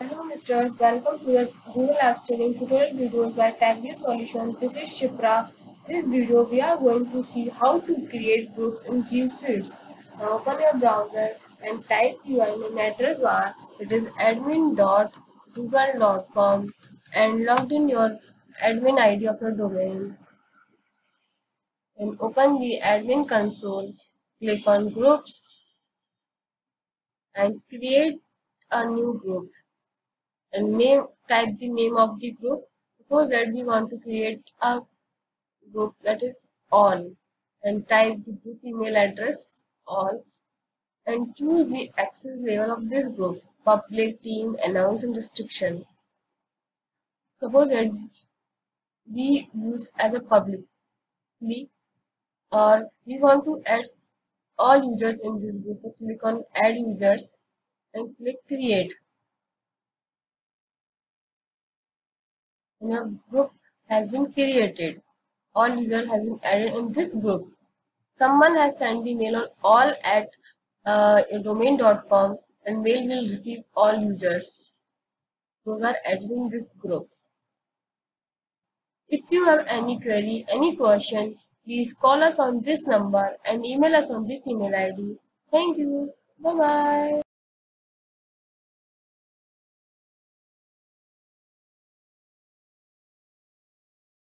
Hello Misters, welcome to the Google Apps Training tutorial videos by Tagly Solutions. This is Shipra. This video we are going to see how to create groups in G Suite. Now open your browser and type your email address bar. It is admin.google.com and log in your admin ID of your domain. And open the admin console. Click on groups and create a new group and name type the name of the group. Suppose that we want to create a group that is all and type the group email address all and choose the access level of this group public team announce and restriction. Suppose that we use as a public or we want to add all users in this group. So click on add users and click create and a group has been created. All users has been added in this group. Someone has sent the mail on all at uh, domain.com and mail will receive all users. Those are added in this group. If you have any query, any question, please call us on this number and email us on this email ID. Thank you. Bye-bye.